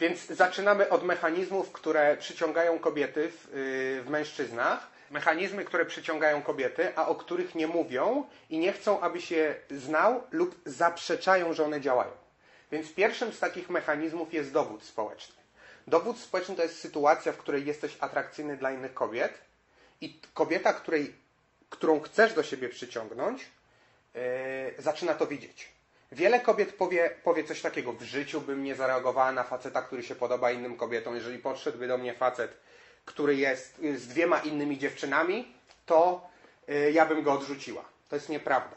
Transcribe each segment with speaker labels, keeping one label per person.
Speaker 1: Więc zaczynamy od mechanizmów, które przyciągają kobiety w, yy, w mężczyznach. Mechanizmy, które przyciągają kobiety, a o których nie mówią i nie chcą, aby się znał lub zaprzeczają, że one działają. Więc pierwszym z takich mechanizmów jest dowód społeczny. Dowód społeczny to jest sytuacja, w której jesteś atrakcyjny dla innych kobiet i kobieta, której, którą chcesz do siebie przyciągnąć, yy, zaczyna to widzieć. Wiele kobiet powie, powie coś takiego. W życiu bym nie zareagowała na faceta, który się podoba innym kobietom. Jeżeli podszedłby do mnie facet, który jest z dwiema innymi dziewczynami, to yy, ja bym go odrzuciła. To jest nieprawda.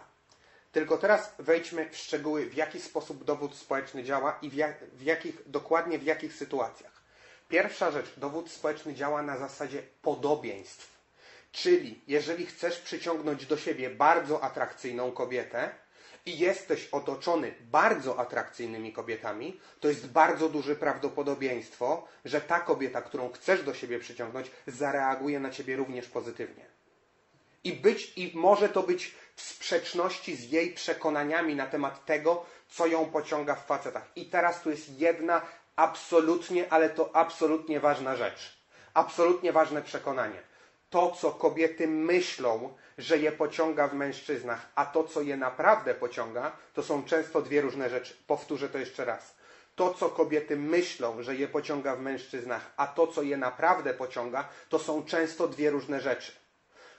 Speaker 1: Tylko teraz wejdźmy w szczegóły, w jaki sposób dowód społeczny działa i w, jak, w jakich, dokładnie w jakich sytuacjach. Pierwsza rzecz, dowód społeczny działa na zasadzie podobieństw. Czyli jeżeli chcesz przyciągnąć do siebie bardzo atrakcyjną kobietę i jesteś otoczony bardzo atrakcyjnymi kobietami, to jest bardzo duże prawdopodobieństwo, że ta kobieta, którą chcesz do siebie przyciągnąć, zareaguje na ciebie również pozytywnie. I, być, I może to być w sprzeczności z jej przekonaniami na temat tego, co ją pociąga w facetach. I teraz tu jest jedna absolutnie, ale to absolutnie ważna rzecz. Absolutnie ważne przekonanie. To, co kobiety myślą, że je pociąga w mężczyznach, a to, co je naprawdę pociąga, to są często dwie różne rzeczy. Powtórzę to jeszcze raz. To, co kobiety myślą, że je pociąga w mężczyznach, a to, co je naprawdę pociąga, to są często dwie różne rzeczy.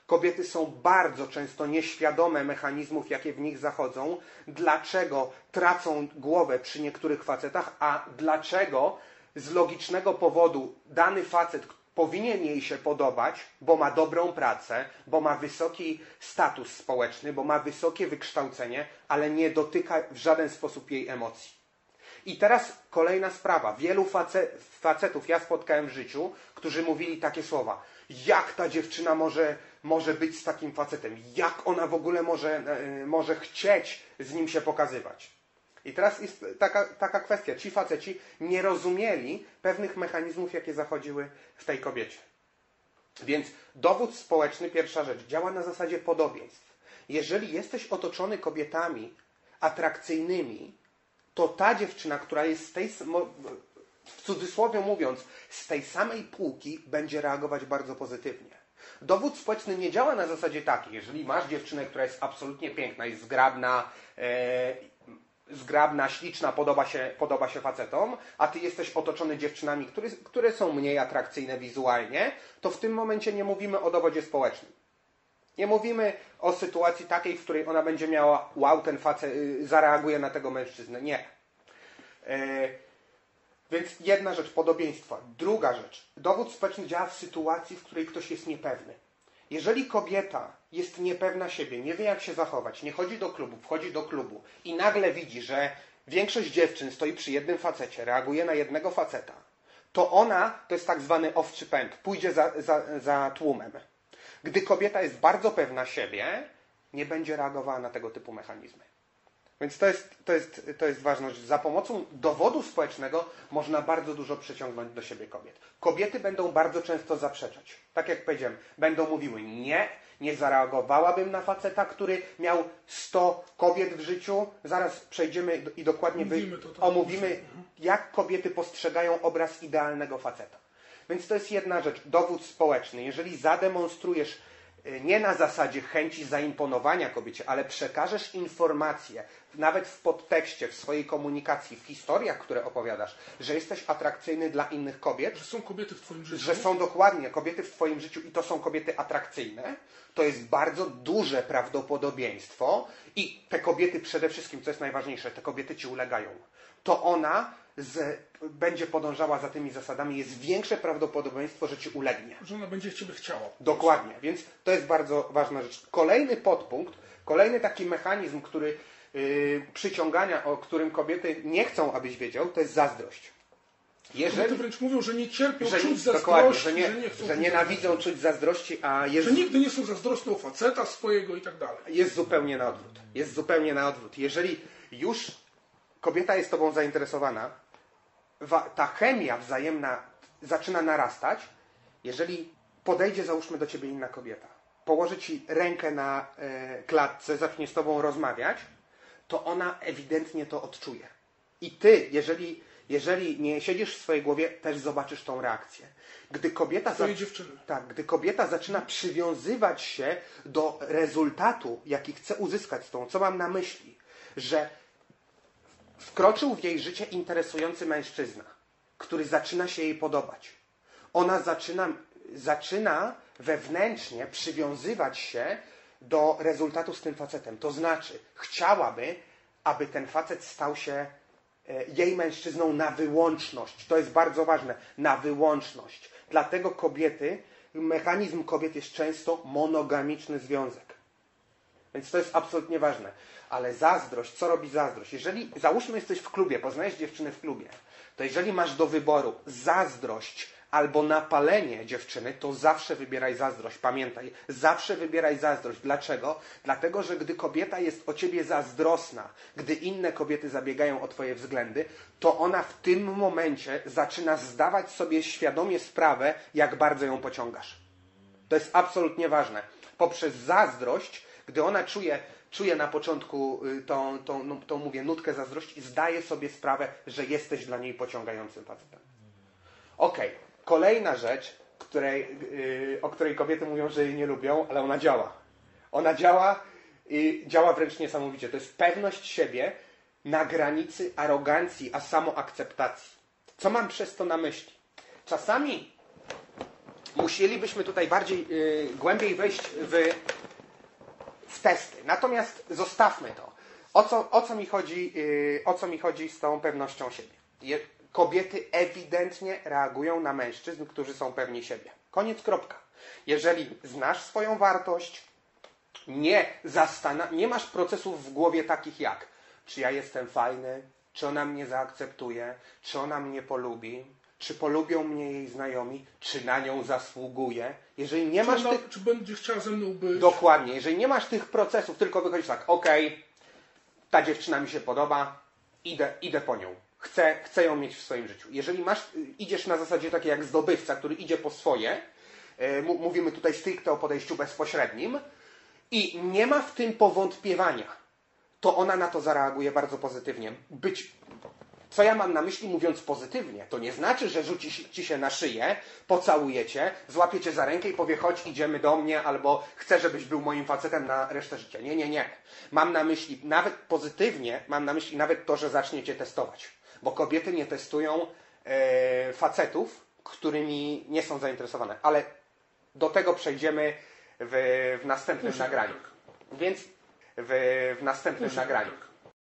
Speaker 1: Kobiety są bardzo często nieświadome mechanizmów, jakie w nich zachodzą, dlaczego tracą głowę przy niektórych facetach, a dlaczego z logicznego powodu dany facet powinien jej się podobać, bo ma dobrą pracę, bo ma wysoki status społeczny, bo ma wysokie wykształcenie, ale nie dotyka w żaden sposób jej emocji. I teraz kolejna sprawa. Wielu facetów ja spotkałem w życiu, którzy mówili takie słowa. Jak ta dziewczyna może może być z takim facetem? Jak ona w ogóle może, e, może chcieć z nim się pokazywać? I teraz jest taka, taka kwestia. Ci faceci nie rozumieli pewnych mechanizmów, jakie zachodziły w tej kobiecie. Więc dowód społeczny, pierwsza rzecz, działa na zasadzie podobieństw. Jeżeli jesteś otoczony kobietami atrakcyjnymi, to ta dziewczyna, która jest z tej, w cudzysłowie mówiąc, z tej samej półki, będzie reagować bardzo pozytywnie. Dowód społeczny nie działa na zasadzie takiej, jeżeli masz dziewczynę, która jest absolutnie piękna, jest zgrabna, e, zgrabna, śliczna, podoba się, podoba się facetom, a ty jesteś otoczony dziewczynami, które, które są mniej atrakcyjne wizualnie, to w tym momencie nie mówimy o dowodzie społecznym. Nie mówimy o sytuacji takiej, w której ona będzie miała, wow, ten facet y, zareaguje na tego mężczyznę. Nie. E, więc jedna rzecz, podobieństwa. Druga rzecz, dowód społeczny działa w sytuacji, w której ktoś jest niepewny. Jeżeli kobieta jest niepewna siebie, nie wie jak się zachować, nie chodzi do klubu, wchodzi do klubu i nagle widzi, że większość dziewczyn stoi przy jednym facecie, reaguje na jednego faceta, to ona, to jest tak zwany owczy pęd, pójdzie za, za, za tłumem. Gdy kobieta jest bardzo pewna siebie, nie będzie reagowała na tego typu mechanizmy. Więc to jest, to, jest, to jest ważne, za pomocą dowodu społecznego można bardzo dużo przyciągnąć do siebie kobiet. Kobiety będą bardzo często zaprzeczać. Tak jak powiedziałem, będą mówiły nie, nie zareagowałabym na faceta, który miał 100 kobiet w życiu. Zaraz przejdziemy i dokładnie wy... omówimy, jak kobiety postrzegają obraz idealnego faceta. Więc to jest jedna rzecz, dowód społeczny. Jeżeli zademonstrujesz Y, nie na zasadzie chęci zaimponowania kobiecie, ale przekażesz informacje, nawet w podtekście, w swojej komunikacji, w historiach, które opowiadasz, że jesteś atrakcyjny dla innych kobiet.
Speaker 2: Że są kobiety w Twoim życiu.
Speaker 1: Że są dokładnie kobiety w Twoim życiu i to są kobiety atrakcyjne. To jest bardzo duże prawdopodobieństwo i te kobiety przede wszystkim, co jest najważniejsze, te kobiety Ci ulegają. To ona z, będzie podążała za tymi zasadami, jest większe prawdopodobieństwo, że ci ulegnie.
Speaker 2: Że ona będzie ciebie chciała.
Speaker 1: Dokładnie, więc to jest bardzo ważna rzecz. Kolejny podpunkt, kolejny taki mechanizm, który przyciągania, o którym kobiety nie chcą, abyś wiedział, to jest zazdrość.
Speaker 2: Jeżeli, kobiety wręcz mówią, że nie cierpią że, czuć zazdrości,
Speaker 1: że, nie, że, nie że nienawidzą czuć zazdrości, a jest...
Speaker 2: Że nigdy nie są zazdrosne o faceta swojego i tak dalej.
Speaker 1: Jest zupełnie na odwrót. Jest zupełnie na odwrót. Jeżeli już kobieta jest tobą zainteresowana, ta chemia wzajemna zaczyna narastać, jeżeli podejdzie, załóżmy, do ciebie inna kobieta, położy ci rękę na e, klatce, zacznie z tobą rozmawiać, to ona ewidentnie to odczuje. I ty, jeżeli Jeżeli nie siedzisz w swojej głowie, też zobaczysz tą reakcję. Gdy kobieta,
Speaker 2: za...
Speaker 1: Tak, gdy kobieta zaczyna przywiązywać się do rezultatu, jaki chce uzyskać z tą, co mam na myśli, że wkroczył w jej życie interesujący mężczyzna, który zaczyna się jej podobać. Ona zaczyna, zaczyna wewnętrznie przywiązywać się do rezultatu z tym facetem. To znaczy, chciałaby, aby ten facet stał się e, jej mężczyzną na wyłączność. To jest bardzo ważne. Na wyłączność. Dlatego kobiety, mechanizm kobiet jest często monogamiczny związek. Więc to jest absolutnie ważne. Ale zazdrość, co robi zazdrość? Jeżeli, załóżmy, jesteś w klubie, poznajesz dziewczynę w klubie, to jeżeli masz do wyboru zazdrość albo napalenie dziewczyny, to zawsze wybieraj zazdrość. Pamiętaj, zawsze wybieraj zazdrość. Dlaczego? Dlatego, że gdy kobieta jest o ciebie zazdrosna, gdy inne kobiety zabiegają o twoje względy, to ona w tym momencie zaczyna zdawać sobie świadomie sprawę, jak bardzo ją pociągasz. To jest absolutnie ważne. Poprzez zazdrość, gdy ona czuje, czuje na początku y, tą, tą, tą, tą mówię, nutkę zazdrości, zdaje sobie sprawę, że jesteś dla niej pociągającym facetem. Okej, okay. Kolejna rzecz, której, yy, o której kobiety mówią, że jej nie lubią, ale ona działa. Ona działa i działa wręcz niesamowicie. To jest pewność siebie na granicy arogancji, a samoakceptacji. Co mam przez to na myśli? Czasami musielibyśmy tutaj bardziej yy, głębiej wejść w, w testy. Natomiast zostawmy to. O co, o co, mi, chodzi, yy, o co mi chodzi z tą pewnością siebie? Je, kobiety ewidentnie reagują na mężczyzn, którzy są pewni siebie. Koniec, kropka. Jeżeli znasz swoją wartość, nie, zastana- nie masz procesów w głowie takich jak czy ja jestem fajny, czy ona mnie zaakceptuje, czy ona mnie polubi, czy polubią mnie jej znajomi, czy na nią zasługuje. Jeżeli nie
Speaker 2: czy
Speaker 1: masz
Speaker 2: ona,
Speaker 1: tych...
Speaker 2: Czy będzie chciała ze mną być?
Speaker 1: Dokładnie. Jeżeli nie masz tych procesów, tylko wychodzisz tak, okej, okay, ta dziewczyna mi się podoba, idę, idę po nią chce, chce ją mieć w swoim życiu. Jeżeli masz, idziesz na zasadzie takiej jak zdobywca, który idzie po swoje, e, mówimy tutaj stricte o podejściu bezpośrednim, i nie ma w tym powątpiewania, to ona na to zareaguje bardzo pozytywnie. Być, co ja mam na myśli mówiąc pozytywnie? To nie znaczy, że rzuci ci się na szyję, pocałuje cię, złapie cię za rękę i powie chodź, idziemy do mnie, albo chcę, żebyś był moim facetem na resztę życia. Nie, nie, nie. Mam na myśli, nawet pozytywnie, mam na myśli nawet to, że zacznie cię testować bo kobiety nie testują e, facetów, którymi nie są zainteresowane. Ale do tego przejdziemy w, w następnym nagraniu. Więc w, w następnym nagraniu.